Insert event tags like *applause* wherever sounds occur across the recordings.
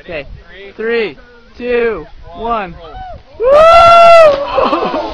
Okay, three, two, one. Oh *laughs*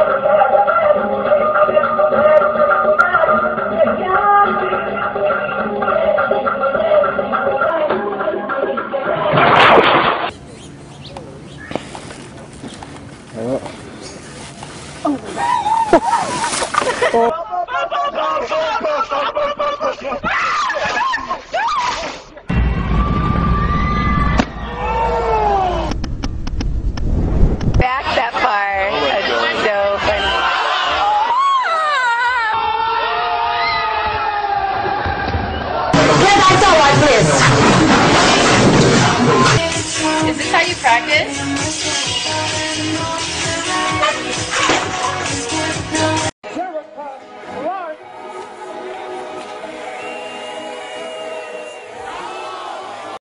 Back that far. Oh That's so funny. Is this how you practice?